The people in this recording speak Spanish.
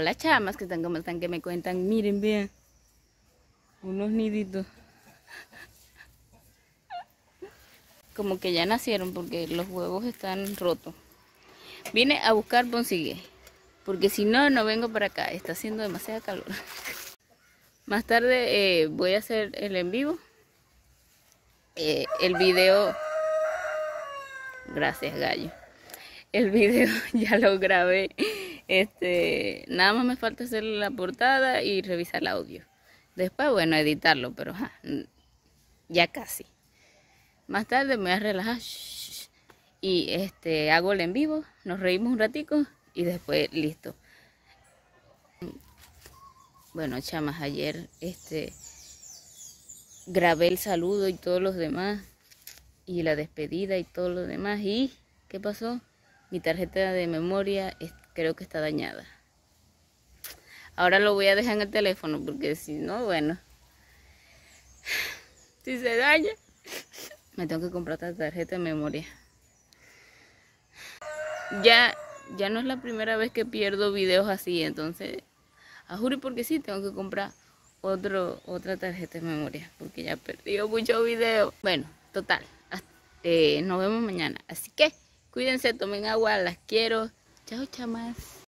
Las chamas que están como están que me cuentan, miren, vean, unos niditos. Como que ya nacieron porque los huevos están rotos. Vine a buscar bonsigue, porque si no, no vengo para acá, está haciendo demasiada calor. Más tarde eh, voy a hacer el en vivo. Eh, el video... Gracias, gallo. El video ya lo grabé. Este, nada más me falta hacer la portada y revisar el audio. Después, bueno, editarlo, pero ya casi. Más tarde me voy a relajar y este hago el en vivo, nos reímos un ratico y después listo. Bueno, chamas, ayer este grabé el saludo y todos los demás y la despedida y todo lo demás y ¿qué pasó? Mi tarjeta de memoria creo que está dañada. Ahora lo voy a dejar en el teléfono porque si no, bueno, si se daña, me tengo que comprar otra tarjeta de memoria. Ya, ya no es la primera vez que pierdo videos así, entonces, a juro porque sí, tengo que comprar otro, otra tarjeta de memoria porque ya he perdido muchos videos. Bueno, total, eh, nos vemos mañana. Así que cuídense, tomen agua, las quiero. Chao, chamas.